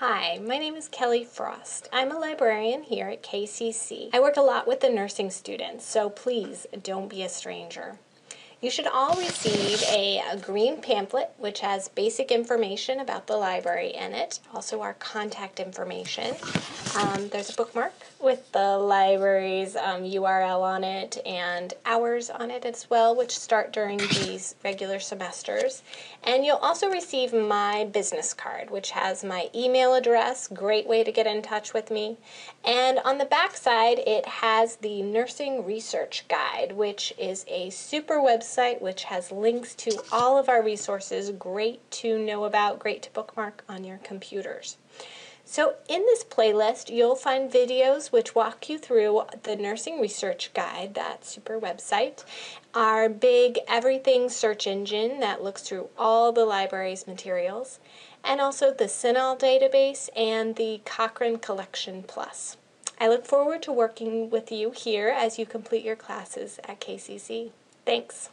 Hi, my name is Kelly Frost. I'm a librarian here at KCC. I work a lot with the nursing students, so please don't be a stranger. You should all receive a, a, green pamphlet which has basic information about the library in it, also our contact information. Um, there's a bookmark with the library's um, URL on it and hours on it as well, which start during these regular semesters. And you'll also receive my business card, which has my email address, great way to get in touch with me. And on the back side, it has the Nursing Research Guide, which is a super website which has links to all of our resources, great to know about, great to bookmark on your computers. So in this playlist, you'll find videos which walk you through the Nursing Research Guide, that super website, our big everything search engine that looks through all the library's materials, and also the CINAHL database and the Cochrane Collection Plus. I look forward to working with you here as you complete your classes at KCC. Thanks.